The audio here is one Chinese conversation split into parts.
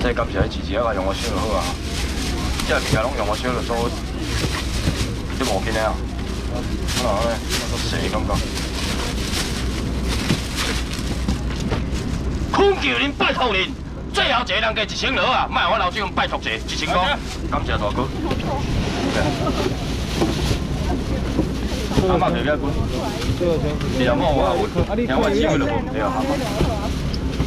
即今时啊，自己一个用我烧就好啊。即物件拢用我烧就好，你无见啊？那咧，都实感讲。空求您拜托您，最后一个人加一千落啊！卖我老孙拜托者一千五。感谢大哥。阿你我，我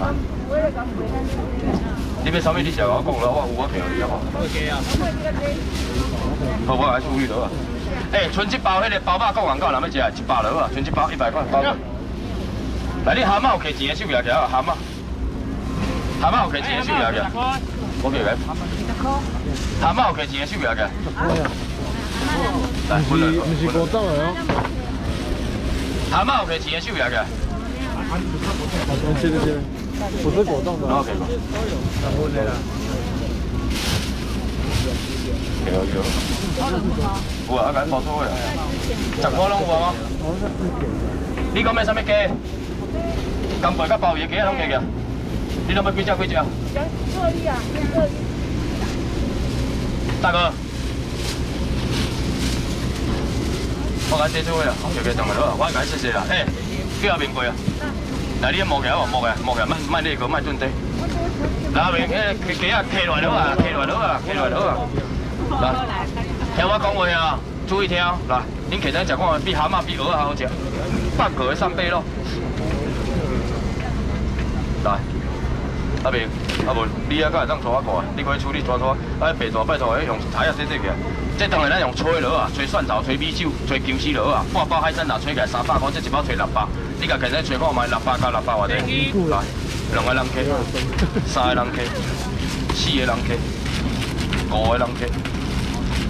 你欲啥物？你直接我讲啦，我有我平而已啊。开机啊，好，我来处理到啊。哎，存一包迄个包肉，够唔够？咱要食，一包落好啊。剩一包一百块，包肉。来，你蛤蟆有摕钱诶，收起来蛤蟆。蛤蟆有摕钱诶，收起来我给诶。蛤蟆有摕钱诶，收起来着。是是够多哦。蛤蟆有摕钱诶，收起来好，接着接着，不是果冻的。OK OK。有有。有啊，我改包出去呀，十个拢有啊。你讲买啥物鸡？刚个鲍鱼鸡啊，个你啷们贵价贵价？大哥，我改接出去啊，o k OK，懂了我我改谢谢了，哎，不要名贵啊。那啲毛脚哦，毛脚，毛脚，慢，慢啲割，慢吞吞。来，别，别啊，开料多啊，开料多啊，开料多啊。来，听我讲话啊，注意听，来，恁其他食看，比蛤蟆比鹅还好食，半壳的扇贝肉。来，阿明，阿文，你啊，甲阿怎做啊？看，你可以处理啥啥，阿白蒜拜托，用台下洗洗去啊。即当然咱用吹咯啊，吹蒜头，吹米酒，吹枸杞咯啊，半包海参头，吹个三百块，即一包吹六百。你家其实找看卖六百加六百或者来，两个人 K，三个人 K，四个人 K，五个人 K，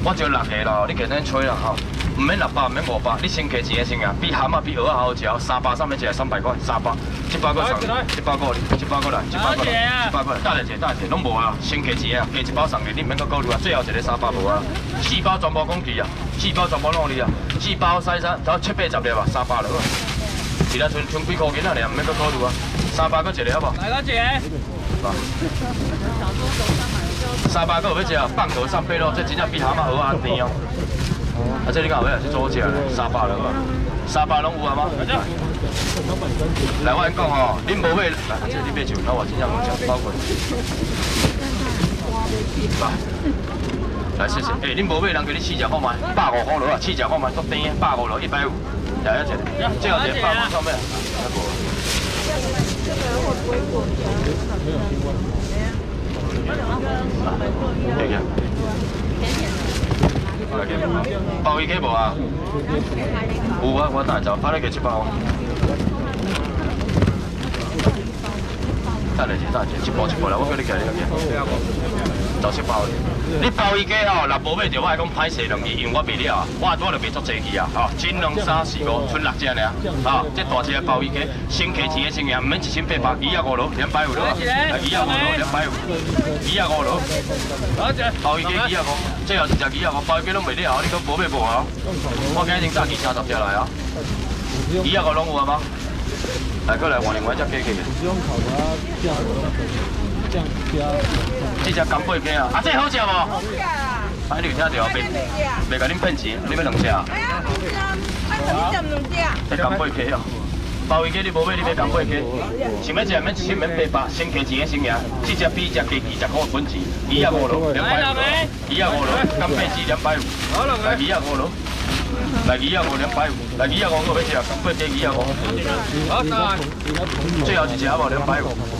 我就六个喽。你其实找啦吼，唔免六百唔免五百，你先开钱先啊。比蛤蟆比鹅还好食，三百三百一就三百块，三百，一包够送，一百够你，一包够来，一包够，一百够。打一个，打一个，拢无啊，先开钱啊，加一包上面，你唔免阁顾虑啊。最后一个三百无啊，四包全部工具啊，四包全部弄你啊，四包三三，然七八十粒吧，三百了。其他剩剩几箍银啊，俩，唔免搁考虑啊。三百搁一个，好无？来个一个。三百个有要食？放头三百咯，这真正比蛤蟆好安定哦。啊，这你敢有要？去坐一个，三百了无？三百拢有啊吗？来，我你讲哦，恁无买，这恁买酒，那我真正讲，包括。来，谢谢。诶，恁无买人叫你试食好嘛？百五块落啊，试食好嘛？都平啊，百五落，一百五。有一隻，即係有隻發過裝咩啊？一步。O K K。O K O K。報啊？冇啊，我得嚟走，翻嚟叫接步啊。得嚟接，得嚟接，接步接步啦，我叫你記呢樣就七包，你包一个哦，那无买着，我讲歹势，两支，因为我袂了，我我都袂足坐去啊，吼，金龙三四个，剩六只尔，啊，这大只包一加，先加钱的先啊，免一千八百，二廿五卢两百五卢啊，二廿五卢两百五，二廿五六，包一个二廿五，最后一十二廿五包几多袂了啊？你都补未补啊？我今日三二十只来啊，二廿五卢有吗？来过来，换另外一只机器。这只干贝片啊？啊，这好吃不？好宜啊！哎，你有听到没？没给恁骗钱，你要两只啊？哎呀，好食！两只？这干贝片哦，鲍鱼鸡你无买，你买干贝片。想要吃，免七免八八先付钱，先赢，这只比这鸡翅只高本钱，鱼也五六两百五，鱼也五六，干贝鸡两百五，鱼也五六。来鱼也五两百五，来鱼也五五，要吃干只鱼好，有只啊？两百五。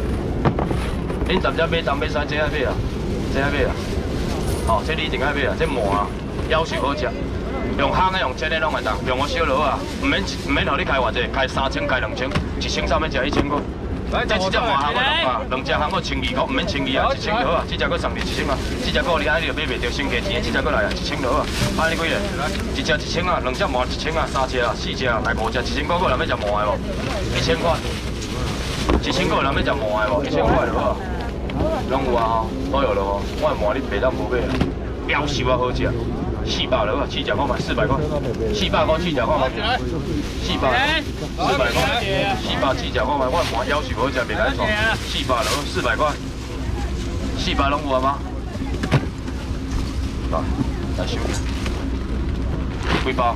恁逐只买当买啥只啊？啥只啊？哦，只李定啊？只毛啊？腰树好食，用坑的用车的拢会当，用我小螺啊，唔免唔免让你开偌济，开三千开两千，一千三要食一千块。这只只大行个两把，两只行个千二块，唔免千二啊，一千罗啊。这只搁上未一千吗？这只搁厉害，要买未着升价钱这只搁来啊，一千罗啊。安尼几只？一只一千啊，两只毛一千啊，三只啊，四只啊，大五只，一千块够人要吃毛的无？一千块，一千块人要吃毛的无？一千块了不？拢有啊，都有了哦。我买你白浪买贝，妖瘦啊好食，四百了，我七角块买四百块，四百块七角看买，四百，四百块，四百七角看买，我买妖瘦好食，袂歹耍，四百了，四百块，四百拢有吗？来，来收，几包？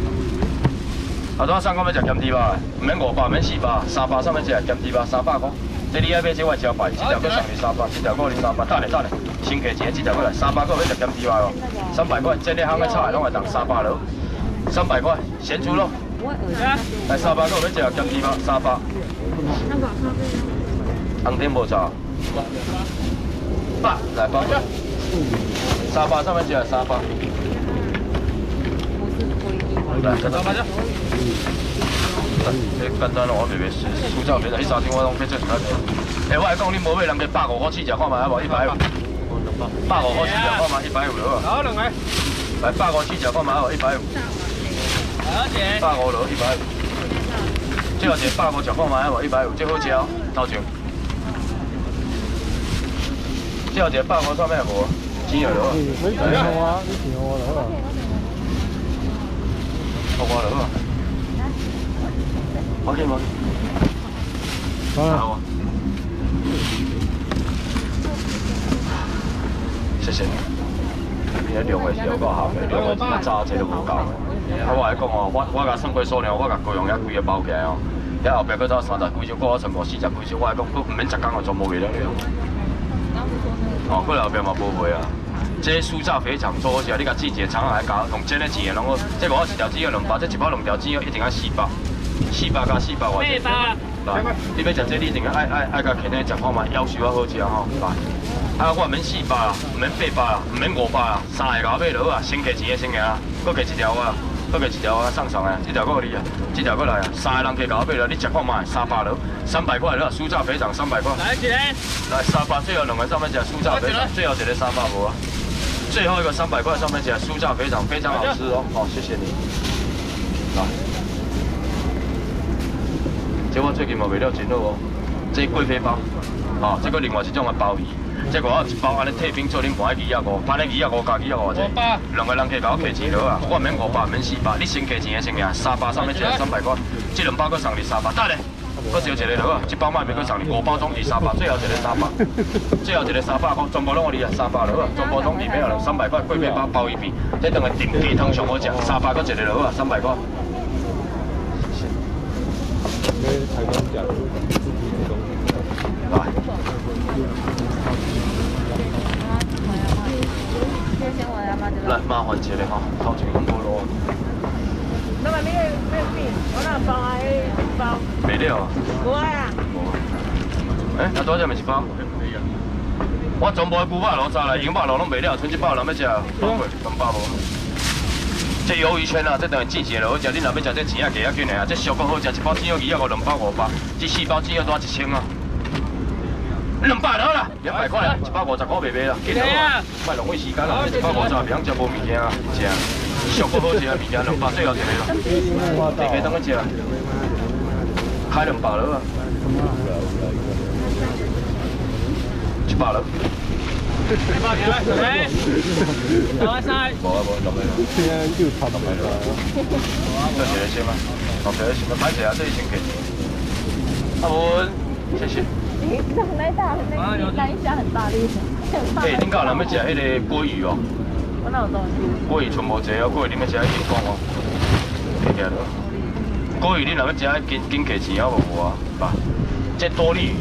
啊，昨下生我买只咸鸡巴，唔免五百，唔免四百，三百三面只咸鸡巴三百块。这你要买几条招牌？几条够上二三百？几条够两三百？打来打来，先给钱，几条过来？三百块买只咸鸡巴哦，三百块。这你行个菜拢会当三百了，三百块咸猪肉，来三百块买只咸鸡巴，三百。那个无错。八来八三百上面只咸鸡巴。来，干掉！来，干掉！我袂袂，苏州袂啦，你三声我拢撇出。哎，我来讲你无咩两个百五，我试一下看嘛，好无？一百五。百五，我试一下看嘛，一百五，好好？两位。来，百五试一下看嘛，好？一百五。好，姐。百五落一百五。最后个百五食看嘛，好无？一百五最好吃，好上。最后个百五炒面糊，几钱？你几多啊？你几多？好。好的。好 OK，嘅嘛。好啊。谢谢你。你两个是有个好嘅，两位今揸车都好搞嘅。我喺讲哦，我我甲新贵商量，我甲贵阳遐几个包起哦，遐后边要走三十几过股，全部四十几只，我喺讲都唔免职工就全部了哦，佢后边嘛宝贝啊。这酥炸肥肠多好食，你家煮一个长下来搞，从剪了起，然后这无一条只要两包，这一包两条只要一定要四包，四包加四包或者六包。六你要讲即你一定要爱爱爱家肯定食好嘛，妖烧啊好食吼。啊，我唔免四包啊，唔免八包啊，唔免五包啊，三个人我九百落啊，先加钱先加啊，搁加一条啊，搁加一条啊，送上个，这条搁你啊，这条搁来啊，三个人加我百落，你食看嘛，三百落，三百块落酥炸肥肠三百块。来几人？来三百，最后两个上面钱酥炸肥肠，最后一个三百好啊。最后一个三百块，上面写的酥炸肥肠，非常好吃哦。好，谢谢你。来，这我最近嘛卖了真好哦。这贵妃包，啊，这个另外是种的包鱼，这个我一包安尼退冰做恁盘，几啊五，盘恁鱼啊五加几啊个钱？五两个人给包客钱了啊？我免五百四百，你先给钱啊，先啊，三百，面百块，三百块，这两包够送你三百，得嘞。不是一个了，一包万没够十年。我包装二三百，最后一个沙发，最后一个三百，我全部拢我离了三百了，我包装里没有了，三百块贵宾包包一边，这等下电梯通上我讲，三百搁一个了，三百块。来，麻烦请你好，好，多少咪是包，我总部去古巴落扎啦，拢了，剩一包落乜吃？两百五，这鱿鱼圈啊，这于季节了，好食，你若要食这青啊，芥啊卷啊，这俗好食，一包青鱼要两百五包，这四包鸡肉多一千啊，两百好啦，两百块，一百五十块未卖啦，快浪费时间啦，一百五十块免食无物件啊，食，俗够好食的物件两百最后一个啦，再给等我一下，开两百了吃饱了。哎，老外在。老外在。哎，你又发抖音了。好啊，没事。谢谢吗？好，谢谢。我买几条这一箱可以。阿文，谢谢。你长那大了，那干虾很大力。哎，你今仔来吃那个桂鱼哦。我那有东西。桂鱼全部吃哦，桂鱼你买吃可以哦。吃得了。桂鱼你若要吃，斤斤价钱还无啊，爸。这多哩，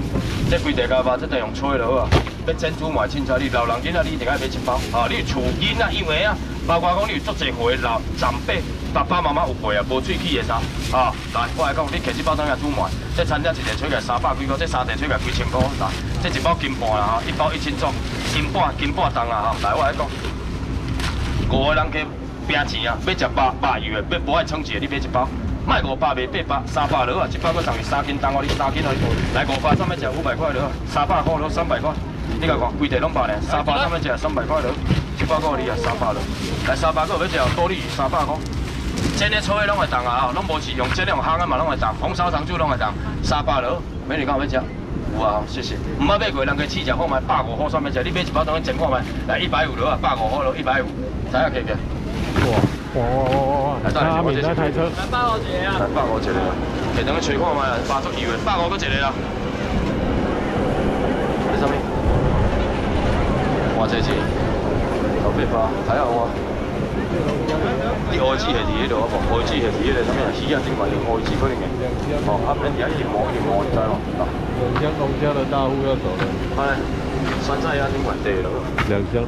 这规地家买，这都用吹了好啊。要珍珠买，凊彩你老人囡仔你定家买一包。啊，你有厝囡仔幼儿啊，包括讲你有做一岁老长辈、爸爸妈妈有病啊、无喙齿的啥，啊，来，我来讲，你其一包当也珠满。这餐厅一台吹来三百几块，这三台吹来几千块，呾，这一包金半啦，吼，一包一千种，金半金半重啊，吼，来，我来讲，五个人去拼钱啊，要食肉肉鱼的，要无爱称钱的，你买一包。卖五百卖八百三百落啊，一百块上是三斤重，我你三斤来去。来五百，三要吃五百块落。三百块落，三百块。你甲看，规地拢包呢。三百三要吃三百块落，一百块你啊三百落。来三百够要吃多二三百块。真诶，炒诶拢会动啊吼，拢无是用质量好诶嘛，拢会动，红烧长煮拢会动，三百落，美女够要吃？有啊，谢谢。唔好买贵，人家试食好卖。百五块算咩吃？你买一包东西尝看卖。来一百五落啊，百五块落，一百五。使啊，K K。哇。我，系得你包我来先。包我借啊！包我借啊！其等佢取款啊嘛，发足要嘅。包我多谢你啊！你收咩？还借钱？求别花，睇下我。啲外资系呢度啊？嘛，外资系呢个，咩啊？私人地块用外资规定嘅。哦，阿边而家用摩你摩仔喎。两江农家的大户要走。啊！酸菜啊，啲原地咯。两江。